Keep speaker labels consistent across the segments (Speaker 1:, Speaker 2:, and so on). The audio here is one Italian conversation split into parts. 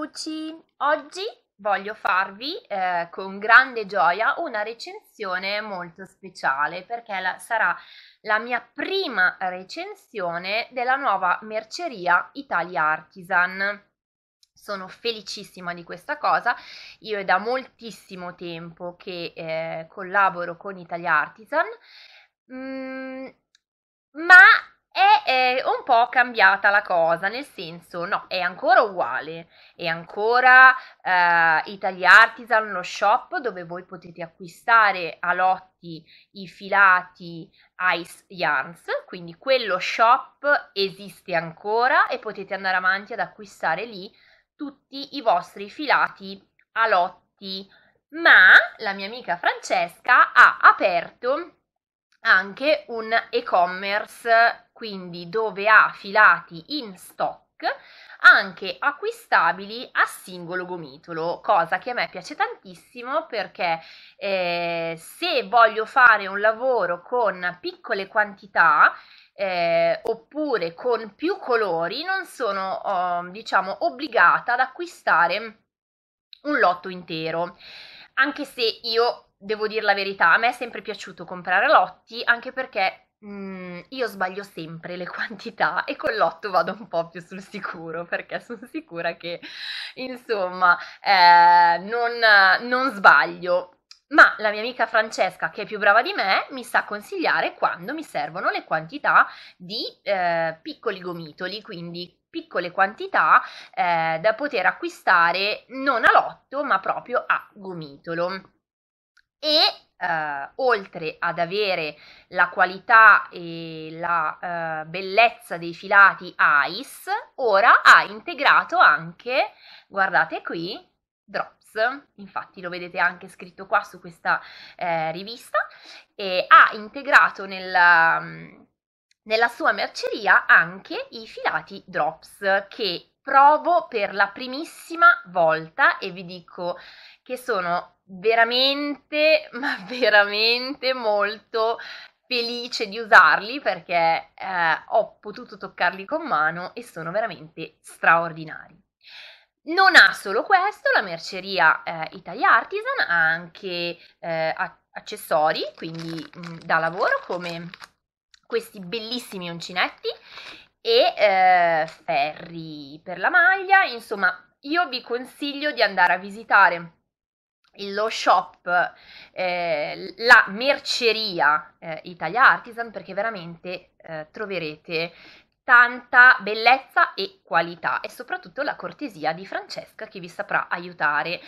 Speaker 1: Luci! Oggi voglio farvi eh, con grande gioia una recensione molto speciale perché la, sarà la mia prima recensione della nuova merceria Italia Artisan. Sono felicissima di questa cosa, io è da moltissimo tempo che eh, collaboro con Italia Artisan, mm, ma è, un po' cambiata la cosa, nel senso, no, è ancora uguale, è ancora eh, Italia Artisan, lo shop dove voi potete acquistare a lotti i filati Ice Yarns, quindi quello shop esiste ancora e potete andare avanti ad acquistare lì tutti i vostri filati a lotti. Ma la mia amica Francesca ha aperto anche un e-commerce, quindi dove ha filati in stock anche acquistabili a singolo gomitolo, cosa che a me piace tantissimo perché eh, se voglio fare un lavoro con piccole quantità eh, oppure con più colori non sono oh, diciamo obbligata ad acquistare un lotto intero. Anche se io devo dire la verità, a me è sempre piaciuto comprare lotti, anche perché mm, io sbaglio sempre le quantità e con l'otto vado un po' più sul sicuro, perché sono sicura che, insomma, eh, non, non sbaglio. Ma la mia amica Francesca, che è più brava di me, mi sa consigliare quando mi servono le quantità di eh, piccoli gomitoli, quindi piccole quantità eh, da poter acquistare non a lotto, ma proprio a gomitolo e eh, oltre ad avere la qualità e la eh, bellezza dei filati ICE, ora ha integrato anche, guardate qui, drops. Infatti lo vedete anche scritto qua su questa eh, rivista e ha integrato nella, nella sua merceria anche i filati drops che provo per la primissima volta e vi dico che sono veramente, ma veramente molto felice di usarli perché eh, ho potuto toccarli con mano e sono veramente straordinari. Non ha solo questo, la merceria eh, Italia Artisan ha anche eh, accessori, quindi mh, mm, da lavoro come questi bellissimi uncinetti e eh, ferri per la maglia, insomma io vi consiglio di andare a visitare lo shop, eh, la merceria eh, Italia Artisan perché veramente eh, troverete tanta bellezza e qualità e soprattutto la cortesia di Francesca che vi saprà aiutare.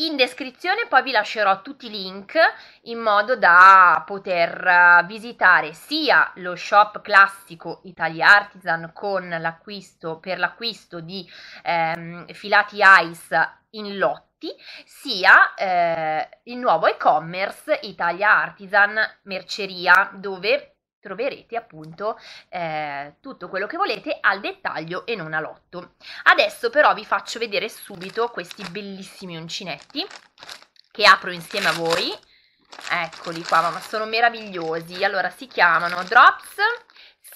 Speaker 1: In descrizione poi vi lascerò tutti i link in modo da poter visitare sia lo shop classico Italia Artisan con l'acquisto per l'acquisto di ehm, filati ice in lotte sia eh, il nuovo e-commerce Italia Artisan Merceria, dove troverete appunto eh, tutto quello che volete al dettaglio e non a lotto. Adesso però vi faccio vedere subito questi bellissimi uncinetti che apro insieme a voi. Eccoli qua, ma sono meravigliosi. Allora si chiamano Drops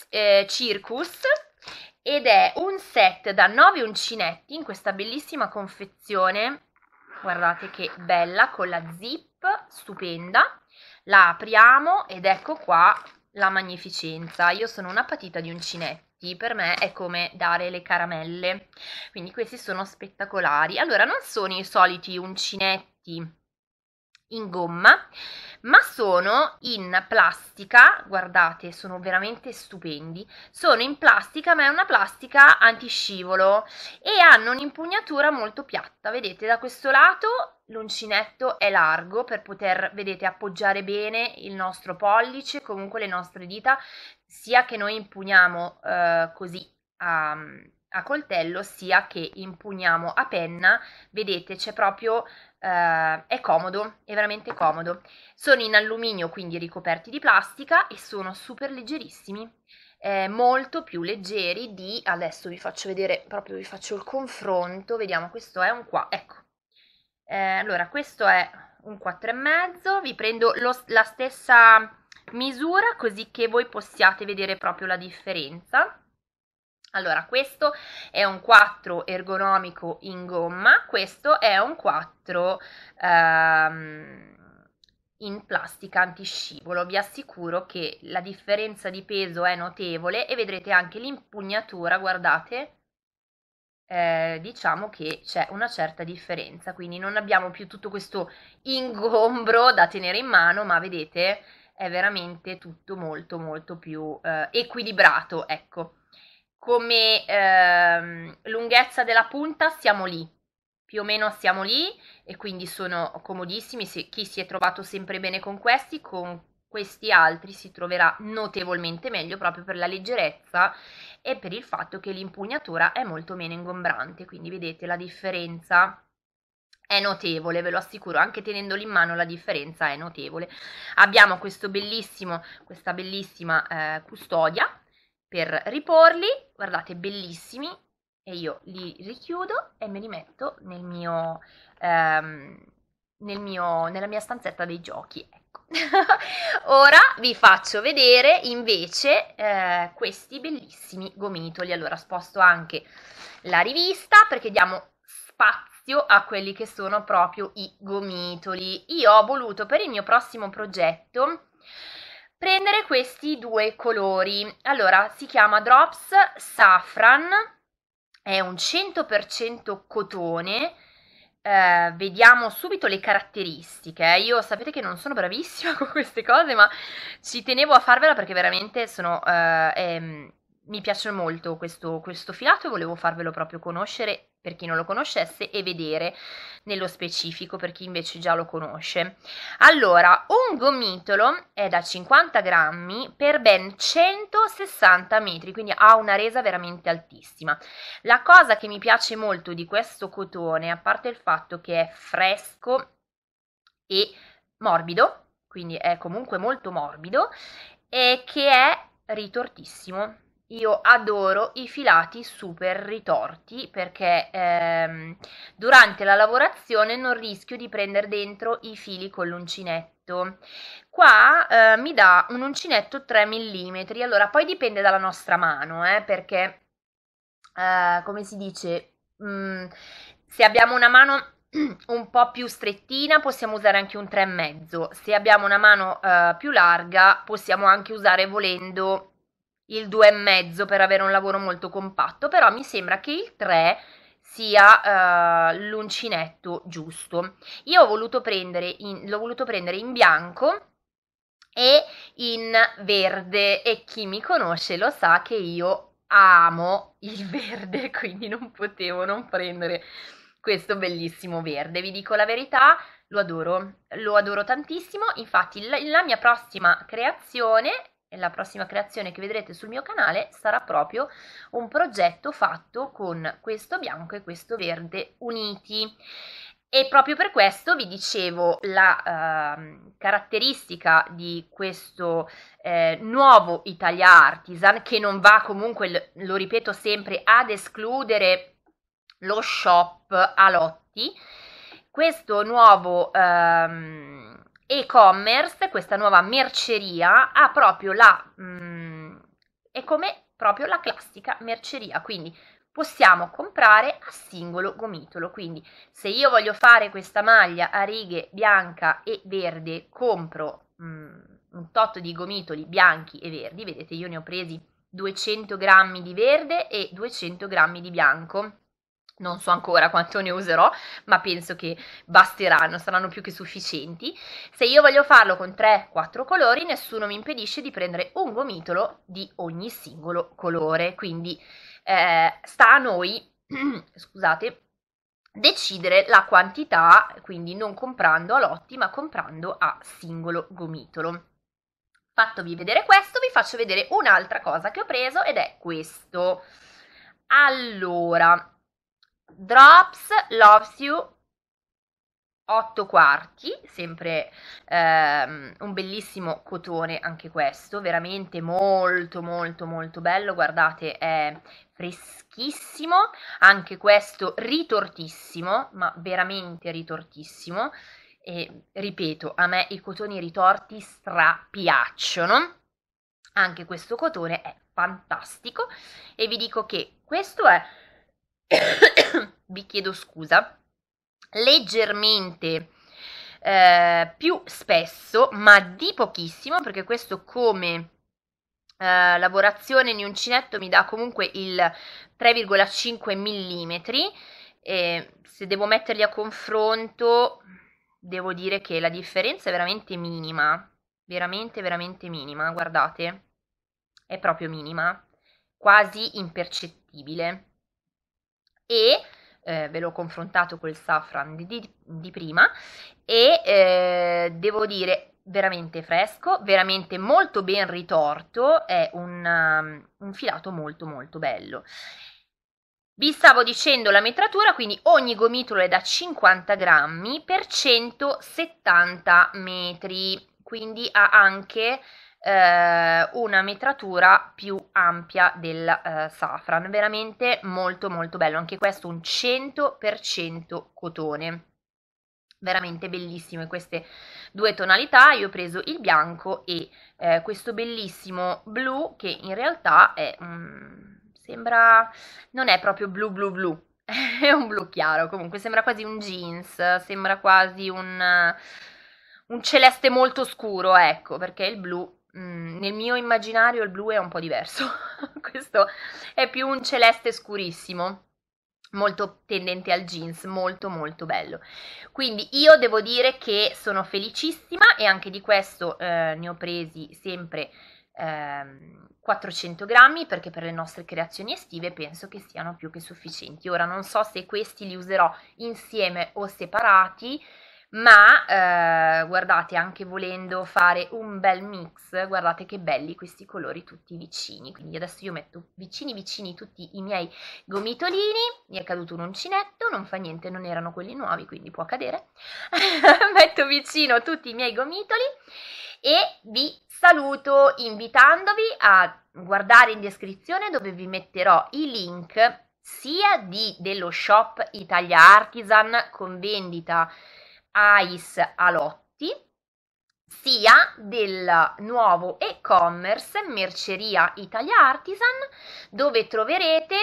Speaker 1: eh, Circus ed è un set da 9 uncinetti in questa bellissima confezione guardate che bella con la zip stupenda. La apriamo ed ecco qua la magnificenza. Io sono una patita di uncinetti per me è come dare le caramelle. Quindi questi sono spettacolari. Allora non sono i soliti uncinetti in gomma ma sono in plastica, guardate, sono veramente stupendi. Sono in plastica, ma è una plastica antiscivolo e hanno un'impugnatura molto piatta. Vedete, da questo lato l'uncinetto è largo per poter, vedete, appoggiare bene il nostro pollice, comunque le nostre dita, sia che noi impugniamo eh, così a, a coltello, sia che impugniamo a penna. Vedete, c'è proprio Uh, è comodo, è veramente comodo. Sono in alluminio, quindi ricoperti di plastica e sono super leggerissimi, eh, molto più leggeri di, adesso vi faccio vedere, proprio vi faccio il confronto, vediamo, questo è un qua, ecco. Eh, allora, questo è un 4,5, vi prendo lo, la stessa misura così che voi possiate vedere proprio la differenza. Allora, questo è un 4 ergonomico in gomma, questo è un 4 ehm, in plastica antiscivolo. Vi assicuro che la differenza di peso è notevole e vedrete anche l'impugnatura, guardate, eh, diciamo che c'è una certa differenza, quindi non abbiamo più tutto questo ingombro da tenere in mano, ma vedete è veramente tutto molto molto più eh, equilibrato, ecco come ehm, lunghezza della punta siamo lì, più o meno siamo lì e quindi sono comodissimi. Se chi si è trovato sempre bene con questi, con questi altri si troverà notevolmente meglio proprio per la leggerezza e per il fatto che l'impugnatura è molto meno ingombrante. Quindi vedete la differenza è notevole, ve lo assicuro, anche tenendolo in mano la differenza è notevole. Abbiamo questo bellissimo, questa bellissima eh, custodia per riporli, guardate bellissimi, e io li richiudo e me li metto nel mio, ehm, nel mio, nella mia stanzetta dei giochi. Ecco. Ora vi faccio vedere invece eh, questi bellissimi gomitoli. Allora sposto anche la rivista perché diamo spazio a quelli che sono proprio i gomitoli. Io ho voluto per il mio prossimo progetto prendere questi due colori. Allora, si chiama Drops Saffron, è un 100% cotone. Eh, vediamo subito le caratteristiche. Io sapete che non sono bravissima con queste cose, ma ci tenevo a farvela perché veramente sono, eh, eh, mi piace molto questo, questo filato e volevo farvelo proprio conoscere per chi non lo conoscesse e vedere nello specifico per chi invece già lo conosce. Allora, un gomitolo è da 50 grammi per ben 160 metri, quindi ha una resa veramente altissima. La cosa che mi piace molto di questo cotone, a parte il fatto che è fresco e morbido, quindi è comunque molto morbido, è che è ritortissimo io adoro i filati super ritorti perché ehm, durante la lavorazione non rischio di prendere dentro i fili con l'uncinetto. Qua eh, mi dà un uncinetto 3 mm, allora poi dipende dalla nostra mano, eh, perché eh, come si dice, mh, mm, se abbiamo una mano un po' più strettina possiamo usare anche un 3,5, se abbiamo una mano eh, più larga possiamo anche usare volendo il 2,5 per avere un lavoro molto compatto, però mi sembra che il 3 sia uh, l'uncinetto giusto. Io ho voluto prendere in, l'ho voluto prendere in bianco e in verde e chi mi conosce lo sa che io amo il verde, quindi non potevo non prendere questo bellissimo verde. Vi dico la verità, lo adoro, lo adoro tantissimo. Infatti la, la mia prossima creazione la prossima creazione che vedrete sul mio canale sarà proprio un progetto fatto con questo bianco e questo verde uniti. E proprio per questo vi dicevo la uh, caratteristica di questo eh, nuovo Italia Artisan che non va comunque, lo ripeto sempre, ad escludere lo shop a lotti. Questo nuovo um, e-commerce, questa nuova merceria, ha proprio la... Mm, è come proprio la classica merceria, quindi possiamo comprare a singolo gomitolo. Quindi se io voglio fare questa maglia a righe bianca e verde, compro mm, un tot di gomitoli bianchi e verdi, vedete io ne ho presi 200 grammi di verde e 200 grammi di bianco non so ancora quanto ne userò, ma penso che basteranno, saranno più che sufficienti. Se io voglio farlo con 3-4 colori, nessuno mi impedisce di prendere un gomitolo di ogni singolo colore, quindi eh, sta a noi, scusate, decidere la quantità, quindi non comprando a lotti, ma comprando a singolo gomitolo. Fattovi vedere questo, vi faccio vedere un'altra cosa che ho preso ed è questo. Allora, Drops Loves You. 8 quarti, sempre ehm, un bellissimo cotone anche questo, veramente molto molto molto bello, guardate è freschissimo, anche questo ritortissimo, ma veramente ritortissimo e ripeto, a me i cotoni ritorti strapiacciono Anche questo cotone è fantastico e vi dico che questo è, vi chiedo scusa, leggermente eh, più spesso, ma di pochissimo, perché questo come eh, lavorazione in uncinetto mi dà comunque il 3,5 mm e se devo metterli a confronto devo dire che la differenza è veramente minima, veramente veramente minima, guardate, è proprio minima, quasi impercettibile. E eh, ve l'ho confrontato col saffron di, di, di prima e eh, devo dire veramente fresco, veramente molto ben ritorto, è un, um, un filato molto molto bello. Vi stavo dicendo la metratura, quindi ogni gomitolo è da 50 grammi per 170 metri, quindi ha anche eh, una metratura più ampia del eh, safran, veramente molto molto bello, anche questo un 100% cotone, veramente bellissime queste due tonalità, io ho preso il bianco e eh, questo bellissimo blu che in realtà è, um, sembra, non è proprio blu blu blu, è un blu chiaro, comunque sembra quasi un jeans, sembra quasi un, un celeste molto scuro, ecco, perché il blu Mm, nel mio immaginario il blu è un po' diverso, questo è più un celeste scurissimo, molto tendente al jeans, molto molto bello. Quindi io devo dire che sono felicissima e anche di questo eh, ne ho presi sempre eh, 400 grammi perché per le nostre creazioni estive penso che siano più che sufficienti. Ora non so se questi li userò insieme o separati, ma eh, guardate anche volendo fare un bel mix guardate che belli questi colori tutti vicini. Quindi adesso io metto vicini vicini tutti i miei gomitolini. Mi è caduto un uncinetto non fa niente non erano quelli nuovi quindi può cadere. Metto vicino tutti i miei gomitoli e vi saluto invitandovi a guardare in descrizione dove vi metterò i link sia di, dello shop Italia Artisan con vendita Ais Alotti, sia del nuovo e-commerce Merceria Italia Artisan, dove troverete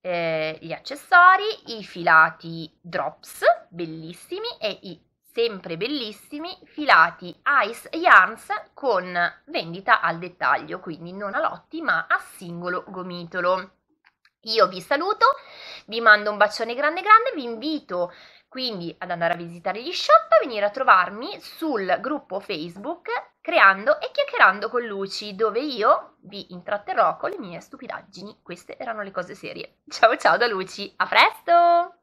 Speaker 1: eh, gli accessori, i filati drops bellissimi e i sempre bellissimi filati Ice Yarns con vendita al dettaglio, quindi non a lotti ma a singolo gomitolo. Io vi saluto, vi mando un bacione grande grande, vi invito quindi ad andare a visitare gli shop, a venire a trovarmi sul gruppo Facebook Creando e Chiacchierando con Luci, dove io vi intratterrò con le mie stupidaggini. Queste erano le cose serie. Ciao ciao da Luci, a presto!